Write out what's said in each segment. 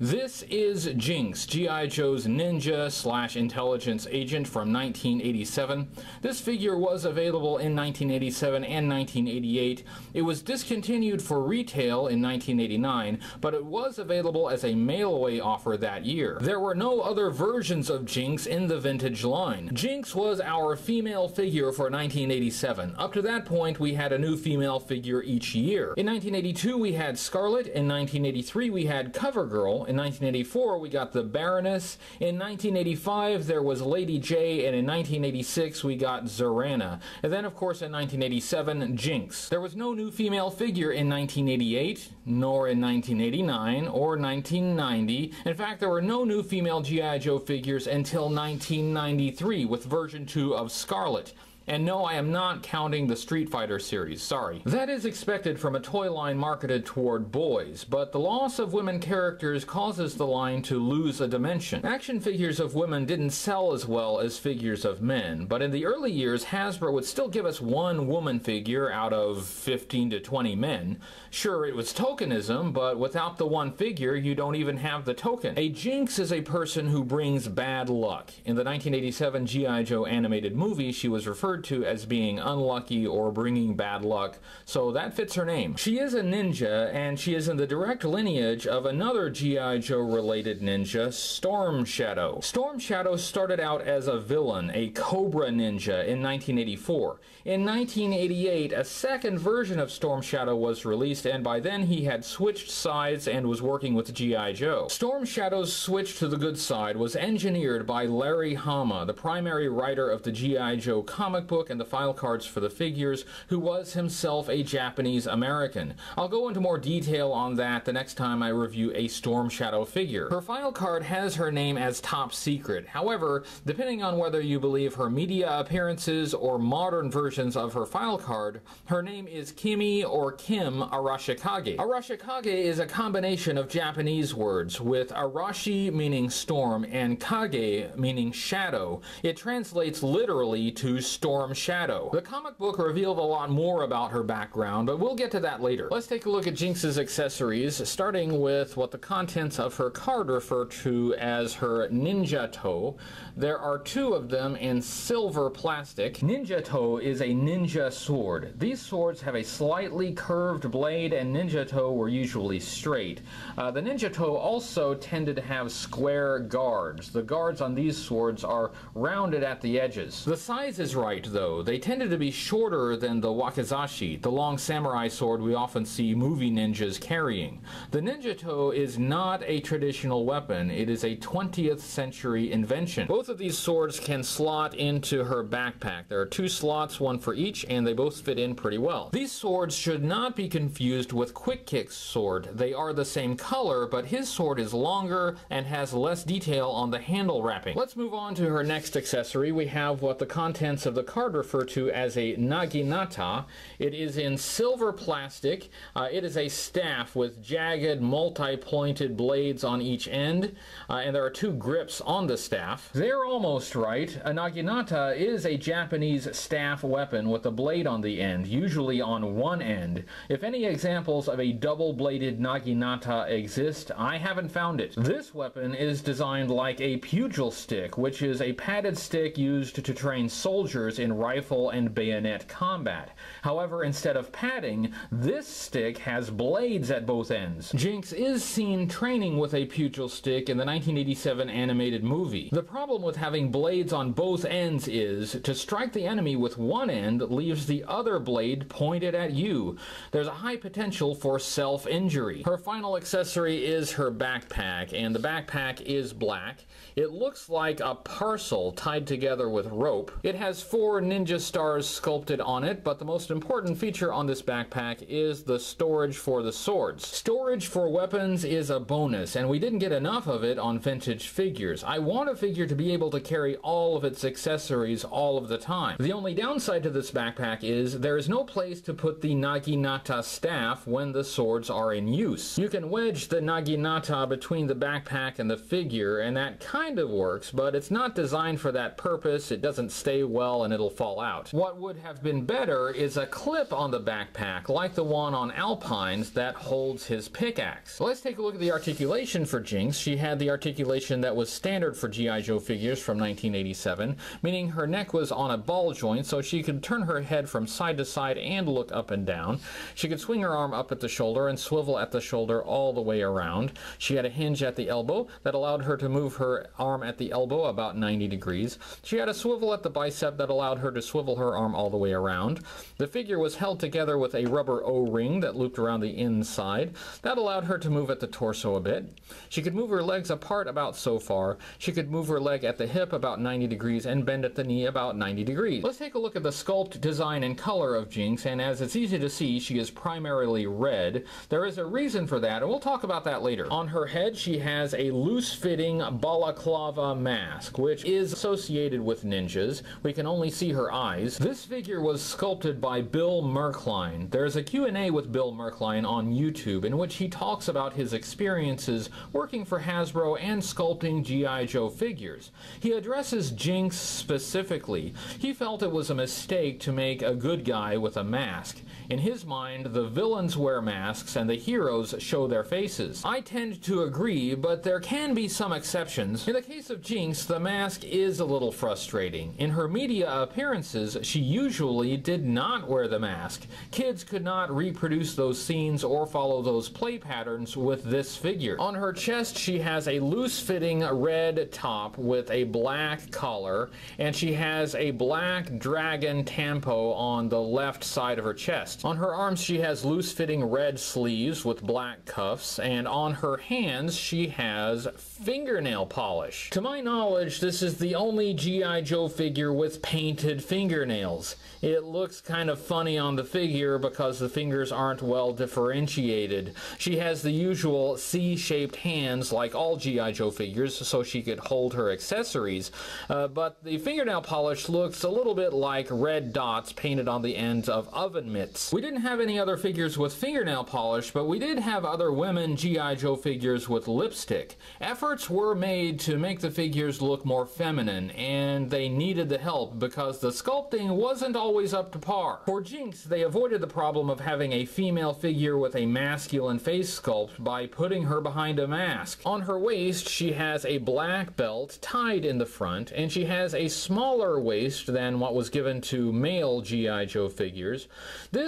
This is Jinx, G.I. Joe's ninja slash intelligence agent from 1987. This figure was available in 1987 and 1988. It was discontinued for retail in 1989, but it was available as a mail-away offer that year. There were no other versions of Jinx in the vintage line. Jinx was our female figure for 1987. Up to that point, we had a new female figure each year. In 1982, we had Scarlett. In 1983, we had CoverGirl. In 1984, we got the Baroness. In 1985, there was Lady Jaye, and in 1986, we got Zarana. And then, of course, in 1987, Jinx. There was no new female figure in 1988, nor in 1989, or 1990. In fact, there were no new female G.I. Joe figures until 1993 with version 2 of Scarlett. And no, I am not counting the Street Fighter series, sorry. That is expected from a toy line marketed toward boys, but the loss of women characters causes the line to lose a dimension. Action figures of women didn't sell as well as figures of men, but in the early years, Hasbro would still give us one woman figure out of 15 to 20 men. Sure, it was tokenism, but without the one figure, you don't even have the token. A Jinx is a person who brings bad luck. In the 1987 G.I. Joe animated movie, she was referred referred to as being unlucky or bringing bad luck, so that fits her name. She is a ninja, and she is in the direct lineage of another G.I. Joe related ninja, Storm Shadow. Storm Shadow started out as a villain, a Cobra ninja, in 1984. In 1988, a second version of Storm Shadow was released, and by then he had switched sides and was working with G.I. Joe. Storm Shadow's switch to the good side was engineered by Larry Hama, the primary writer of the G.I. Joe comic comic book and the file cards for the figures, who was himself a Japanese American. I'll go into more detail on that the next time I review a Storm Shadow figure. Her file card has her name as top secret. However, depending on whether you believe her media appearances or modern versions of her file card, her name is Kimi or Kim Arashikage. Arashikage is a combination of Japanese words, with Arashi meaning storm and Kage meaning shadow. It translates literally to storm Shadow. The comic book revealed a lot more about her background, but we'll get to that later. Let's take a look at Jinx's accessories, starting with what the contents of her card refer to as her Ninja-to. There are two of them in silver plastic. Ninja-to is a ninja sword. These swords have a slightly curved blade, and Ninja-to were usually straight. Uh, the Ninja-to also tended to have square guards. The guards on these swords are rounded at the edges. The size is right though. They tended to be shorter than the wakizashi, the long samurai sword we often see movie ninjas carrying. The ninja-to is not a traditional weapon, it is a 20th century invention. Both of these swords can slot into her backpack. There are two slots, one for each, and they both fit in pretty well. These swords should not be confused with Quick Kick's sword. They are the same color, but his sword is longer and has less detail on the handle wrapping. Let's move on to her next accessory. We have what the contents of the card refer to as a naginata. It is in silver plastic. Uh, it is a staff with jagged, multi-pointed blades on each end, uh, and there are two grips on the staff. They're almost right. A naginata is a Japanese staff weapon with a blade on the end, usually on one end. If any examples of a double-bladed naginata exist, I haven't found it. This weapon is designed like a pugil stick, which is a padded stick used to train soldiers in rifle and bayonet combat. However, instead of padding, this stick has blades at both ends. Jinx is seen training with a pugil stick in the 1987 animated movie. The problem with having blades on both ends is, to strike the enemy with one end leaves the other blade pointed at you. There's a high potential for self-injury. Her final accessory is her backpack, and the backpack is black. It looks like a parcel tied together with rope. It has four four ninja stars sculpted on it, but the most important feature on this backpack is the storage for the swords. Storage for weapons is a bonus, and we didn't get enough of it on vintage figures. I want a figure to be able to carry all of its accessories all of the time. The only downside to this backpack is there is no place to put the Naginata staff when the swords are in use. You can wedge the Naginata between the backpack and the figure, and that kind of works, but it's not designed for that purpose. It doesn't stay well, and it'll fall out. What would have been better is a clip on the backpack, like the one on Alpine's, that holds his pickaxe. Let's take a look at the articulation for Jinx. She had the articulation that was standard for G.I. Joe figures from 1987, meaning her neck was on a ball joint so she could turn her head from side to side and look up and down. She could swing her arm up at the shoulder and swivel at the shoulder all the way around. She had a hinge at the elbow that allowed her to move her arm at the elbow about 90 degrees. She had a swivel at the bicep that allowed her to swivel her arm all the way around. The figure was held together with a rubber O-ring that looped around the inside. That allowed her to move at the torso a bit. She could move her legs apart about so far. She could move her leg at the hip about 90 degrees and bend at the knee about 90 degrees. Let's take a look at the sculpt, design, and color of Jinx, and as it's easy to see, she is primarily red. There is a reason for that, and we'll talk about that later. On her head, she has a loose-fitting balaclava mask, which is associated with ninjas. We can only see her eyes. This figure was sculpted by Bill Merklein. There's a Q&A with Bill Merklein on YouTube in which he talks about his experiences working for Hasbro and sculpting G.I. Joe figures. He addresses Jinx specifically. He felt it was a mistake to make a good guy with a mask. In his mind, the villains wear masks and the heroes show their faces. I tend to agree, but there can be some exceptions. In the case of Jinx, the mask is a little frustrating. In her media appearances, she usually did not wear the mask. Kids could not reproduce those scenes or follow those play patterns with this figure. On her chest, she has a loose-fitting red top with a black collar, and she has a black dragon tampo on the left side of her chest. On her arms, she has loose-fitting red sleeves with black cuffs, and on her hands, she has fingernail polish. To my knowledge, this is the only G.I. Joe figure with painted fingernails. It looks kind of funny on the figure because the fingers aren't well differentiated. She has the usual C-shaped hands like all G.I. Joe figures so she could hold her accessories, uh, but the fingernail polish looks a little bit like red dots painted on the ends of oven mitts. We didn't have any other figures with fingernail polish, but we did have other women G.I. Joe figures with lipstick. Efforts were made to make the figures look more feminine, and they needed the help because the sculpting wasn't always up to par. For Jinx, they avoided the problem of having a female figure with a masculine face sculpt by putting her behind a mask. On her waist, she has a black belt tied in the front, and she has a smaller waist than what was given to male G.I. Joe figures.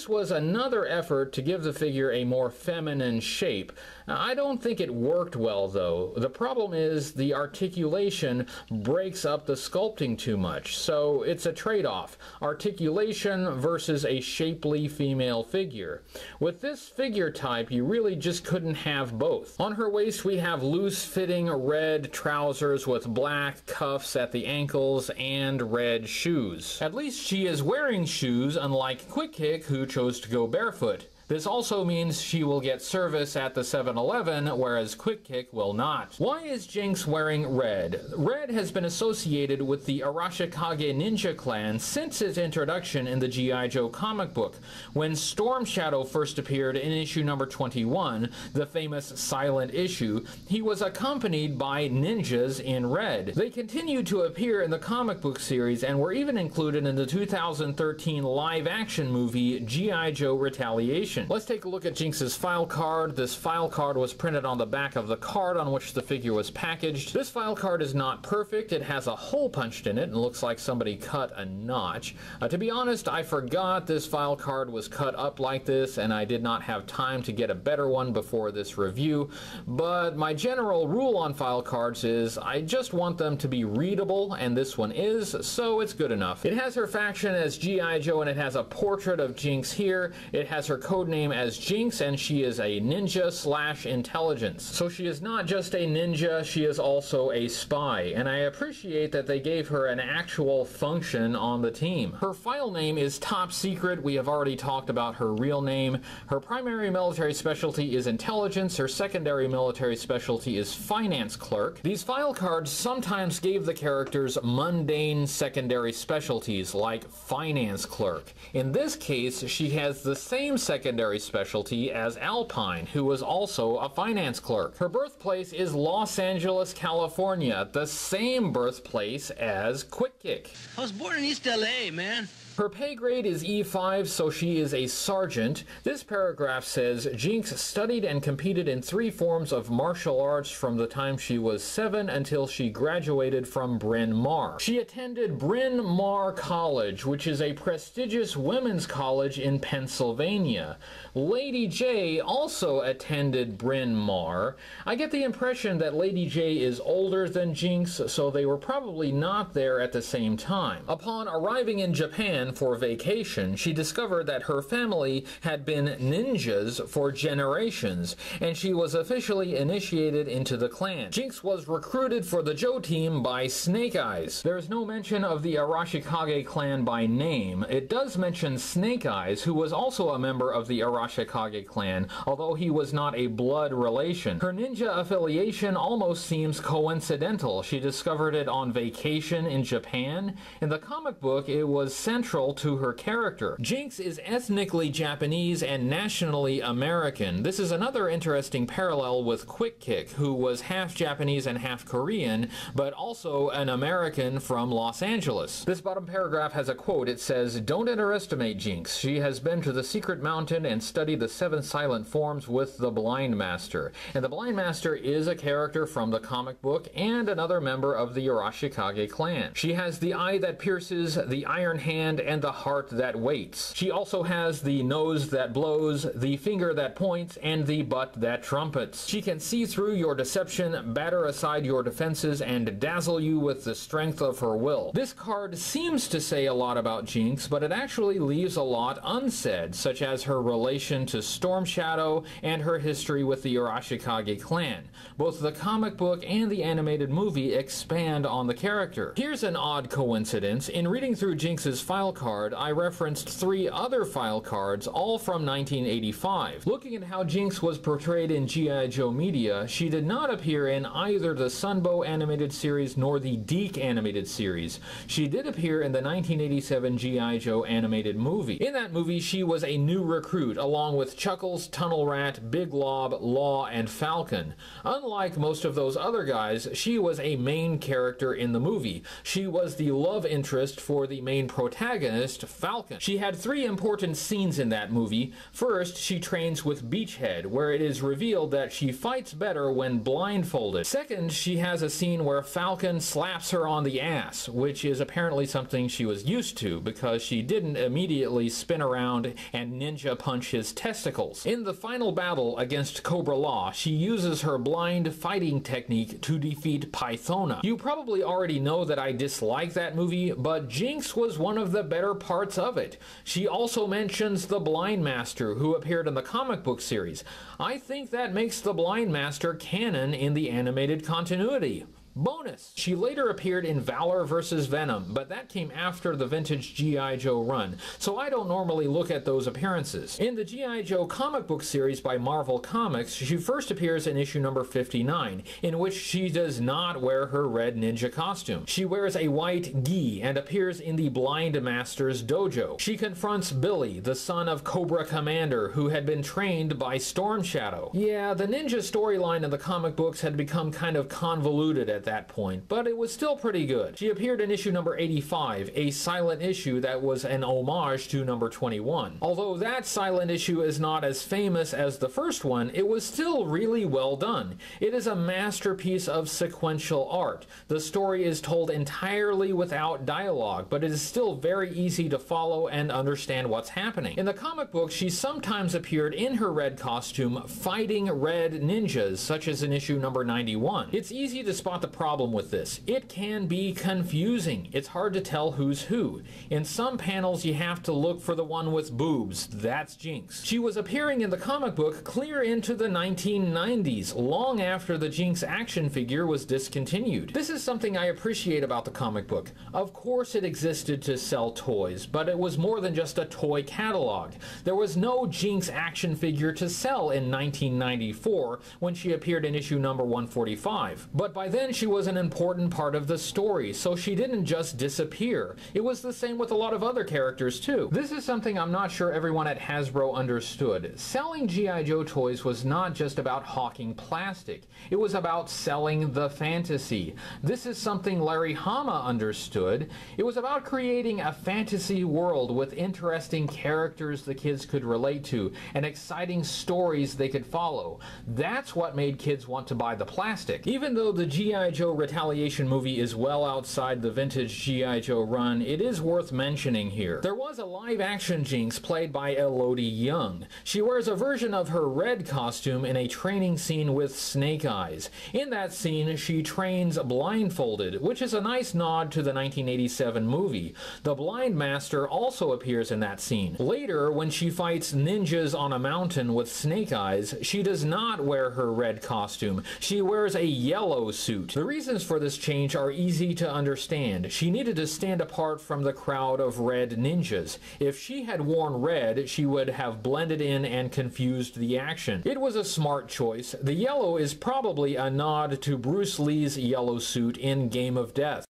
This was another effort to give the figure a more feminine shape. I don't think it worked well, though. The problem is the articulation breaks up the sculpting too much, so it's a trade-off. Articulation versus a shapely female figure. With this figure type, you really just couldn't have both. On her waist, we have loose-fitting red trousers with black cuffs at the ankles and red shoes. At least she is wearing shoes, unlike Quick Kick, who chose to go barefoot. This also means she will get service at the 7-Eleven, whereas Quick Kick will not. Why is Jinx wearing red? Red has been associated with the Arashikage ninja clan since its introduction in the G.I. Joe comic book. When Storm Shadow first appeared in issue number 21, the famous silent issue, he was accompanied by ninjas in red. They continued to appear in the comic book series and were even included in the 2013 live-action movie G.I. Joe Retaliation. Let's take a look at Jinx's file card. This file card was printed on the back of the card on which the figure was packaged. This file card is not perfect. It has a hole punched in it and looks like somebody cut a notch. Uh, to be honest, I forgot this file card was cut up like this and I did not have time to get a better one before this review. But my general rule on file cards is I just want them to be readable and this one is, so it's good enough. It has her faction as G.I. Joe and it has a portrait of Jinx here. It has her code name as Jinx, and she is a ninja slash intelligence. So she is not just a ninja, she is also a spy, and I appreciate that they gave her an actual function on the team. Her file name is Top Secret. We have already talked about her real name. Her primary military specialty is intelligence. Her secondary military specialty is finance clerk. These file cards sometimes gave the characters mundane secondary specialties like finance clerk. In this case, she has the same secondary secondary specialty as Alpine, who was also a finance clerk. Her birthplace is Los Angeles, California, the same birthplace as Quick Kick. I was born in East LA, man. Her pay grade is E5, so she is a sergeant. This paragraph says Jinx studied and competed in three forms of martial arts from the time she was seven until she graduated from Bryn Mawr. She attended Bryn Mawr College, which is a prestigious women's college in Pennsylvania. Lady Jaye also attended Bryn Mawr. I get the impression that Lady Jaye is older than Jinx, so they were probably not there at the same time. Upon arriving in Japan, for vacation, she discovered that her family had been ninjas for generations, and she was officially initiated into the clan. Jinx was recruited for the Joe team by Snake Eyes. There is no mention of the Arashikage clan by name. It does mention Snake Eyes, who was also a member of the Arashikage clan, although he was not a blood relation. Her ninja affiliation almost seems coincidental. She discovered it on vacation in Japan. In the comic book, it was central central to her character. Jinx is ethnically Japanese and nationally American. This is another interesting parallel with Quick Kick, who was half Japanese and half Korean, but also an American from Los Angeles. This bottom paragraph has a quote. It says, Don't underestimate Jinx. She has been to the secret mountain and studied the seven silent forms with the Blind Master. And the Blind Master is a character from the comic book and another member of the Arashikage clan. She has the eye that pierces, the iron hand, and the heart that waits. She also has the nose that blows, the finger that points, and the butt that trumpets. She can see through your deception, batter aside your defenses, and dazzle you with the strength of her will. This card seems to say a lot about Jinx, but it actually leaves a lot unsaid, such as her relation to Storm Shadow and her history with the Arashikage clan. Both the comic book and the animated movie expand on the character. Here's an odd coincidence. In reading through Jinx's file card, I referenced three other file cards, all from 1985. Looking at how Jinx was portrayed in G.I. Joe media, she did not appear in either the Sunbow animated series nor the DiC animated series. She did appear in the 1987 G.I. Joe animated movie. In that movie, she was a new recruit, along with Chuckles, Tunnel Rat, Big Lob, Law, and Falcon. Unlike most of those other guys, she was a main character in the movie. She was the love interest for the main protagonist Falcon. She had three important scenes in that movie. First, she trains with Beachhead, where it is revealed that she fights better when blindfolded. Second, she has a scene where Falcon slaps her on the ass, which is apparently something she was used to because she didn't immediately spin around and ninja punch his testicles. In the final battle against Cobra-La, she uses her blind fighting technique to defeat Pythona. You probably already know that I dislike that movie, but Jinx was one of the better parts of it. She also mentions the Blind Master, who appeared in the comic book series. I think that makes the Blind Master canon in the animated continuity. Bonus! She later appeared in Valor vs. Venom, but that came after the vintage G.I. Joe run, so I don't normally look at those appearances. In the G.I. Joe comic book series by Marvel Comics, she first appears in issue number 59, in which she does not wear her red ninja costume. She wears a white gi and appears in the Blind Master's dojo. She confronts Billy, the son of Cobra Commander, who had been trained by Storm Shadow. Yeah, the ninja storyline in the comic books had become kind of convoluted at that point, but it was still pretty good. She appeared in issue number 85, a silent issue that was an homage to number 21. Although that silent issue is not as famous as the first one, it was still really well done. It is a masterpiece of sequential art. The story is told entirely without dialogue, but it is still very easy to follow and understand what's happening. In the comic book, she sometimes appeared in her red costume fighting red ninjas, such as in issue number 91. It's easy to spot the problem with this. It can be confusing. It's hard to tell who's who. In some panels, you have to look for the one with boobs. That's Jinx. She was appearing in the comic book clear into the 1990s, long after the Jinx action figure was discontinued. This is something I appreciate about the comic book. Of course, it existed to sell toys, but it was more than just a toy catalog. There was no Jinx action figure to sell in 1994 when she appeared in issue number 145. But by then, she was an important part of the story, so she didn't just disappear. It was the same with a lot of other characters too. This is something I'm not sure everyone at Hasbro understood. Selling G.I. Joe toys was not just about hawking plastic. It was about selling the fantasy. This is something Larry Hama understood. It was about creating a fantasy world with interesting characters the kids could relate to and exciting stories they could follow. That's what made kids want to buy the plastic. Even though the G.I. Joe Retaliation movie is well outside the vintage G.I. Joe run, it is worth mentioning here. There was a live action Jinx played by Elodie Yung. She wears a version of her red costume in a training scene with Snake Eyes. In that scene, she trains blindfolded, which is a nice nod to the 1987 movie. The Blind Master also appears in that scene. Later, when she fights ninjas on a mountain with Snake Eyes, she does not wear her red costume. She wears a yellow suit. The reasons for this change are easy to understand. She needed to stand apart from the crowd of red ninjas. If she had worn red, she would have blended in and confused the action. It was a smart choice. The yellow is probably a nod to Bruce Lee's yellow suit in Game of Death.